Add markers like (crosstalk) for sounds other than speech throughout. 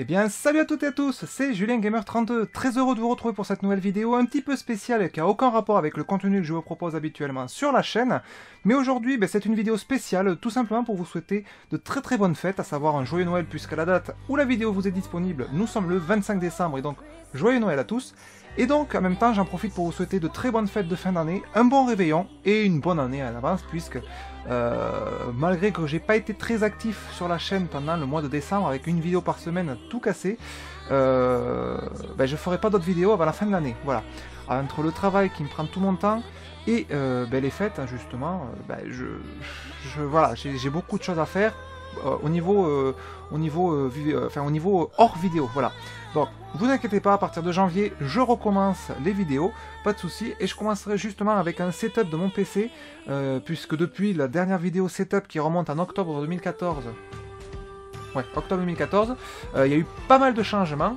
Eh bien, salut à toutes et à tous, c'est Julien Gamer32, très heureux de vous retrouver pour cette nouvelle vidéo un petit peu spéciale qui a aucun rapport avec le contenu que je vous propose habituellement sur la chaîne. Mais aujourd'hui, ben, c'est une vidéo spéciale, tout simplement pour vous souhaiter de très très bonnes fêtes, à savoir un joyeux Noël puisqu'à la date où la vidéo vous est disponible, nous sommes le 25 décembre et donc joyeux Noël à tous. Et donc, en même temps, j'en profite pour vous souhaiter de très bonnes fêtes de fin d'année, un bon réveillon et une bonne année à l'avance, puisque euh, malgré que j'ai pas été très actif sur la chaîne pendant le mois de décembre avec une vidéo par semaine tout cassé, euh, ben, je ferai pas d'autres vidéos avant la fin de l'année. Voilà. Entre le travail qui me prend tout mon temps et euh, ben, les fêtes, hein, justement, euh, ben, voilà, j'ai beaucoup de choses à faire au niveau, au niveau, enfin au niveau hors vidéo. Voilà. Donc, vous inquiétez pas, à partir de janvier, je recommence les vidéos, pas de souci, et je commencerai justement avec un setup de mon PC, euh, puisque depuis la dernière vidéo setup qui remonte en octobre 2014, ouais, octobre 2014, euh, il y a eu pas mal de changements,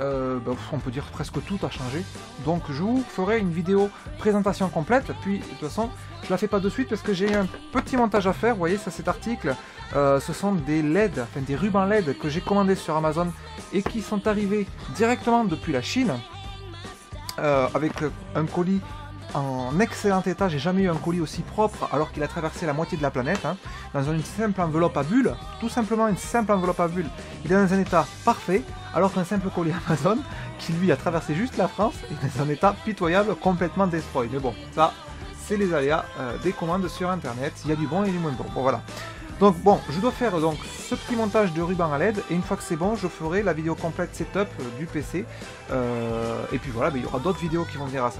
euh, bah, on peut dire presque tout a changé, donc je vous ferai une vidéo présentation complète, puis de toute façon, je la fais pas de suite parce que j'ai un petit montage à faire, vous voyez, ça cet article, euh, ce sont des LED, enfin des rubans LED que j'ai commandés sur Amazon et qui sont arrivés directement depuis la Chine euh, avec un colis en excellent état. J'ai jamais eu un colis aussi propre alors qu'il a traversé la moitié de la planète hein, dans une simple enveloppe à bulles, tout simplement une simple enveloppe à bulles. Il est dans un état parfait alors qu'un simple colis Amazon qui lui a traversé juste la France est dans un état pitoyable, complètement destroy. Mais bon, ça c'est les aléas euh, des commandes sur internet. Il y a du bon et du moins bon. Bon voilà. Donc bon, je dois faire donc ce petit montage de ruban à LED et une fois que c'est bon, je ferai la vidéo complète setup euh, du PC. Euh, et puis voilà, il y aura d'autres vidéos qui vont venir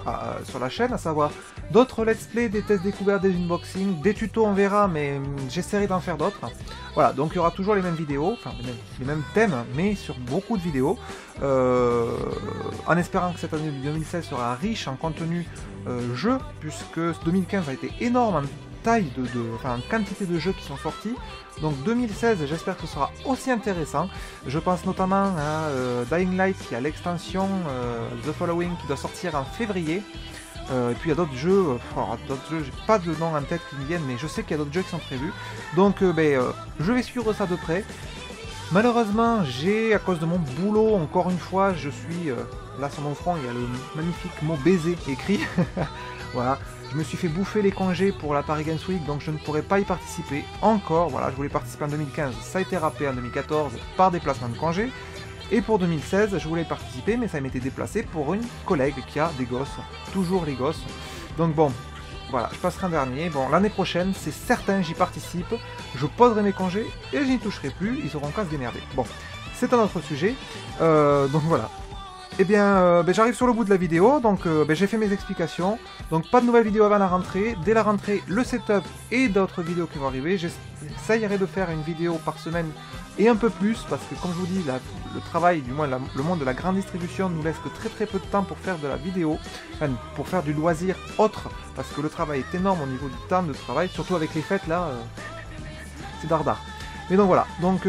sur la chaîne, à savoir d'autres let's play, des tests découverts, des unboxings, des tutos on verra, mais hum, j'essaierai d'en faire d'autres. Voilà, donc il y aura toujours les mêmes vidéos, enfin les mêmes, thèmes, mais sur beaucoup de vidéos. Euh, en espérant que cette année 2016 sera riche en contenu jeu, puisque 2015 a été énorme taille de, enfin, quantité de jeux qui sont sortis. Donc 2016, j'espère que ce sera aussi intéressant. Je pense notamment à euh, Dying Light qui a l'extension euh, The Following qui doit sortir en février. Euh, et puis il y a d'autres jeux, d'autres jeux, j'ai pas de nom en tête qui me viennent, mais je sais qu'il y a d'autres jeux qui sont prévus. Donc ben, je vais suivre ça de près. Malheureusement, j'ai, à cause de mon boulot, encore une fois, je suis... là sur mon front, il y a le magnifique mot baiser écrit. (laughs) voilà, je me suis fait bouffer les congés pour la Paris Games Week, donc je ne pourrais pas y participer encore. Voilà, je voulais participer en 2015, ça a été rappelé en 2014 par déplacement de congés. Et pour 2016, je voulais participer, mais ça m'était déplacé pour une collègue qui a des gosses, toujours les gosses. Donc bon, voilà, je passerai un dernier. Bon, l'année prochaine, c'est certain, j'y participe. Je poserai mes congés et je n'y toucherai plus. Ils auront qu'à se démerder. Bon, c'est un autre sujet. Euh, donc voilà, eh bien, euh, ben, j'arrive sur le bout de la vidéo, donc euh, ben, j'ai fait mes explications. Donc pas de nouvelles vidéos avant la rentrée. Dès la rentrée, le setup et d'autres vidéos qui vont arriver. J'essayerai de faire une vidéo par semaine et un peu plus, parce que comme je vous dis, le travail, du moins le monde de la grande distribution nous laisse que très très peu de temps pour faire de la vidéo, enfin, pour faire du loisir autre, parce que le travail est énorme au niveau du temps de travail, surtout avec les fêtes là, euh, c'est dardard. Mais donc voilà, donc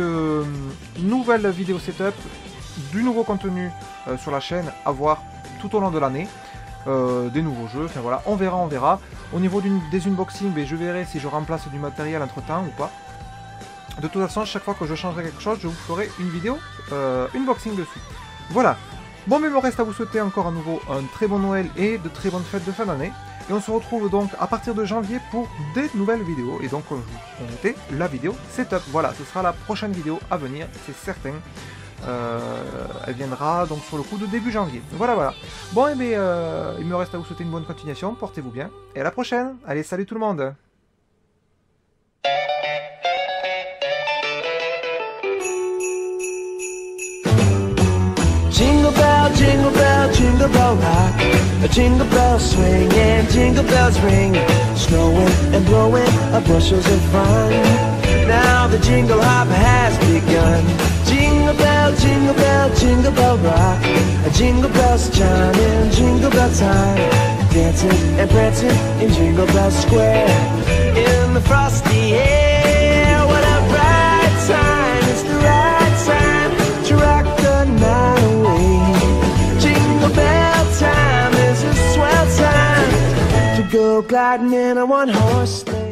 nouvelle vidéo setup, du nouveau contenu euh, sur la chaîne à voir tout au long de l'année. Euh, des nouveaux jeux, enfin voilà, on verra, on verra. Au niveau des unboxings, ben, je verrai si je remplace du matériel entre temps ou pas. De toute façon, chaque fois que je changerai quelque chose, je vous ferai une vidéo euh, unboxing dessus. Voilà. Bon, mais il me reste à vous souhaiter encore à nouveau un très bon Noël et de très bonnes fêtes de fin d'année. Et on se retrouve donc à partir de janvier pour des nouvelles vidéos. Et donc, on était la vidéo setup. Voilà, ce sera la prochaine vidéo à venir, c'est certain. Euh, elle viendra donc sur le coup de début janvier. Voilà, voilà. Bon, et eh bien, euh, il me reste à vous souhaiter une bonne continuation. Portez-vous bien. Et à la prochaine. Allez, salut tout le monde. Jingle bell, jingle bell, jingle bell rock. A jingle bell swing and jingle bells ring. Snowing and blowing a bushels of fun. Now the jingle hop has begun. Jingle bell, jingle bell, jingle bell rock. Jingle bells chiming, jingle bell time. Dancing and prancing in Jingle Bell Square. In the frosty air, what a bright time! It's the right time to rock the night away. Jingle bell time is a swell time to go gliding in a one-horse sleigh.